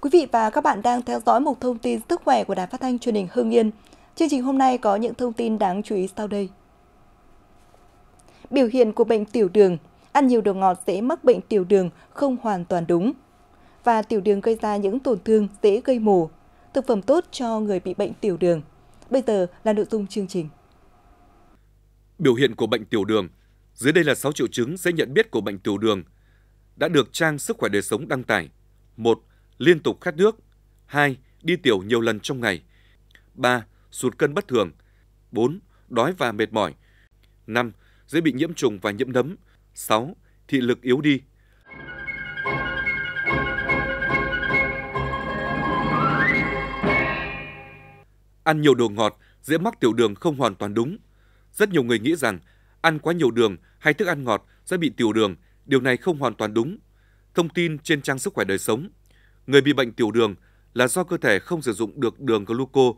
quý vị và các bạn đang theo dõi một thông tin sức khỏe của Đài Phát thanh Truyền hình Hưng Yên. Chương trình hôm nay có những thông tin đáng chú ý sau đây. Biểu hiện của bệnh tiểu đường, ăn nhiều đồ ngọt dễ mắc bệnh tiểu đường không hoàn toàn đúng. Và tiểu đường gây ra những tổn thương dễ gây mù. Thực phẩm tốt cho người bị bệnh tiểu đường. Bây giờ là nội dung chương trình. Biểu hiện của bệnh tiểu đường. Dưới đây là 6 triệu chứng dễ nhận biết của bệnh tiểu đường đã được trang Sức khỏe đời sống đăng tải. 1. Liên tục khát nước. 2. Đi tiểu nhiều lần trong ngày. 3. Sụt cân bất thường. 4. Đói và mệt mỏi. 5. Dễ bị nhiễm trùng và nhiễm nấm. 6. Thị lực yếu đi. Ăn nhiều đồ ngọt dễ mắc tiểu đường không hoàn toàn đúng. Rất nhiều người nghĩ rằng ăn quá nhiều đường hay thức ăn ngọt sẽ bị tiểu đường, điều này không hoàn toàn đúng. Thông tin trên trang sức khỏe đời sống, người bị bệnh tiểu đường là do cơ thể không sử dụng được đường gluco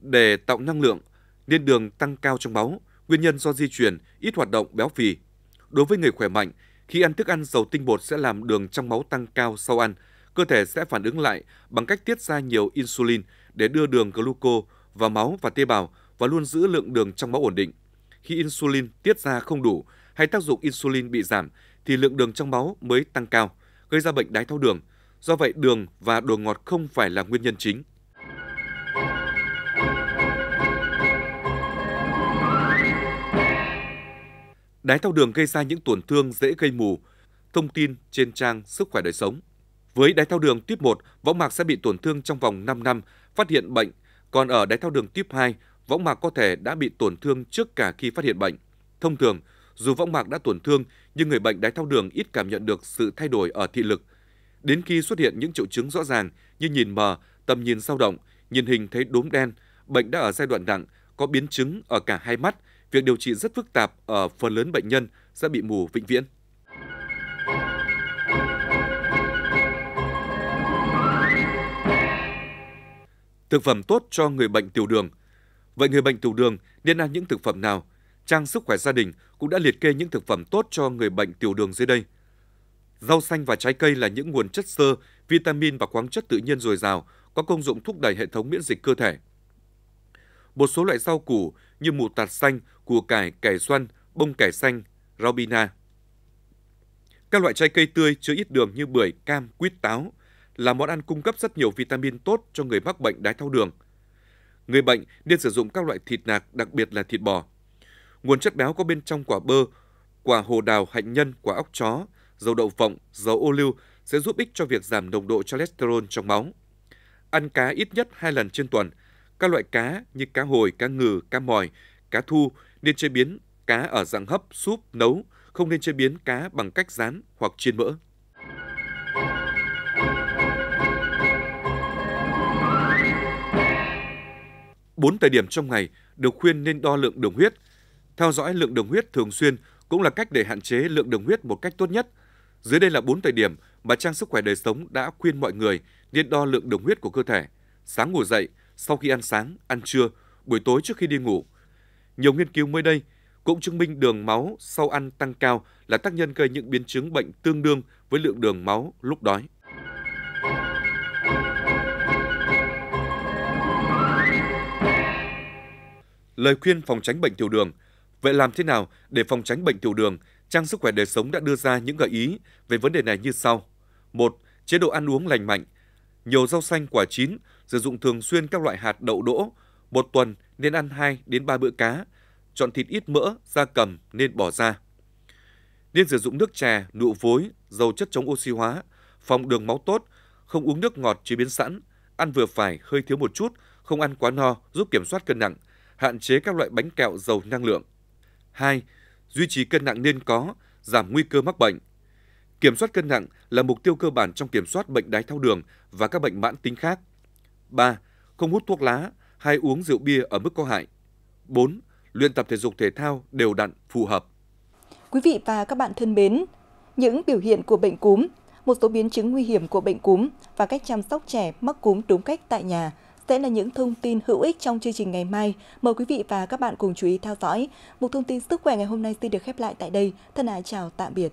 để tạo năng lượng nên đường tăng cao trong máu, nguyên nhân do di chuyển, ít hoạt động, béo phì. Đối với người khỏe mạnh, khi ăn thức ăn giàu tinh bột sẽ làm đường trong máu tăng cao sau ăn, cơ thể sẽ phản ứng lại bằng cách tiết ra nhiều insulin để đưa đường gluco vào máu và tế bào và luôn giữ lượng đường trong máu ổn định. Khi insulin tiết ra không đủ hay tác dụng insulin bị giảm thì lượng đường trong máu mới tăng cao, gây ra bệnh đái tháo đường. Do vậy đường và đồ ngọt không phải là nguyên nhân chính. Đái tháo đường gây ra những tổn thương dễ gây mù. Thông tin trên trang Sức khỏe đời sống. Với đái tháo đường tuyếp 1, võng mạc sẽ bị tổn thương trong vòng 5 năm, phát hiện bệnh. Còn ở đái tháo đường tuyếp 2, võng mạc có thể đã bị tổn thương trước cả khi phát hiện bệnh. Thông thường, dù võng mạc đã tổn thương, nhưng người bệnh đái tháo đường ít cảm nhận được sự thay đổi ở thị lực. Đến khi xuất hiện những triệu chứng rõ ràng như nhìn mờ, tầm nhìn dao động, nhìn hình thấy đốm đen, bệnh đã ở giai đoạn nặng, có biến chứng ở cả hai mắt, việc điều trị rất phức tạp ở phần lớn bệnh nhân sẽ bị mù vĩnh viễn. Thực phẩm tốt cho người bệnh tiểu đường. Vậy người bệnh tiểu đường nên ăn những thực phẩm nào? Trang Sức khỏe gia đình cũng đã liệt kê những thực phẩm tốt cho người bệnh tiểu đường dưới đây. Rau xanh và trái cây là những nguồn chất xơ, vitamin và khoáng chất tự nhiên dồi dào, có công dụng thúc đẩy hệ thống miễn dịch cơ thể. Một số loại rau củ như mù tạt xanh, củ cải, cải xoăn, bông cải xanh, rau bina. Các loại trái cây tươi chứa ít đường như bưởi, cam, quýt, táo là món ăn cung cấp rất nhiều vitamin tốt cho người mắc bệnh đái tháo đường. Người bệnh nên sử dụng các loại thịt nạc, đặc biệt là thịt bò. Nguồn chất béo có bên trong quả bơ, quả hồ đào, hạnh nhân, quả óc chó, dầu đậu phộng, dầu ô liu sẽ giúp ích cho việc giảm nồng độ cholesterol trong máu. Ăn cá ít nhất 2 lần trên tuần. Các loại cá như cá hồi, cá ngừ, cá mòi, cá thu nên chế biến cá ở dạng hấp, súp, nấu, không nên chế biến cá bằng cách rán hoặc chiên mỡ. Bốn thời điểm trong ngày được khuyên nên đo lượng đường huyết. Theo dõi lượng đường huyết thường xuyên cũng là cách để hạn chế lượng đường huyết một cách tốt nhất. Dưới đây là 4 thời điểm mà Trang Sức khỏe đời sống đã khuyên mọi người nên đo lượng đường huyết của cơ thể. Sáng ngủ dậy, sau khi ăn sáng, ăn trưa, buổi tối trước khi đi ngủ. Nhiều nghiên cứu mới đây cũng chứng minh đường máu sau ăn tăng cao là tác nhân gây những biến chứng bệnh tương đương với lượng đường máu lúc đói. Lời khuyên phòng tránh bệnh tiểu đường. Vậy làm thế nào để phòng tránh bệnh tiểu đường? Trang Sức khỏe đời sống đã đưa ra những gợi ý về vấn đề này như sau. một Chế độ ăn uống lành mạnh. Nhiều rau xanh quả chín, sử dụng thường xuyên các loại hạt đậu đỗ. Một tuần nên ăn 2 đến 3 bữa cá. Chọn thịt ít mỡ, da cầm nên bỏ ra. Nên sử dụng nước trà, nụ vối, dầu chất chống oxy hóa, phòng đường máu tốt, không uống nước ngọt chế biến sẵn, ăn vừa phải, hơi thiếu một chút, không ăn quá no, giúp kiểm soát cân nặng, hạn chế các loại bánh kẹo giàu năng lượng. 2. Duy trì cân nặng nên có, giảm nguy cơ mắc bệnh. Kiểm soát cân nặng là mục tiêu cơ bản trong kiểm soát bệnh đái tháo đường và các bệnh mãn tính khác. 3. Không hút thuốc lá hay uống rượu bia ở mức có hại. 4. Luyện tập thể dục thể thao đều đặn, phù hợp. Quý vị và các bạn thân mến, những biểu hiện của bệnh cúm, một số biến chứng nguy hiểm của bệnh cúm và cách chăm sóc trẻ mắc cúm đúng cách tại nhà sẽ là những thông tin hữu ích trong chương trình ngày mai. Mời quý vị và các bạn cùng chú ý theo dõi. Một thông tin sức khỏe ngày hôm nay xin được khép lại tại đây. Thân ái chào tạm biệt.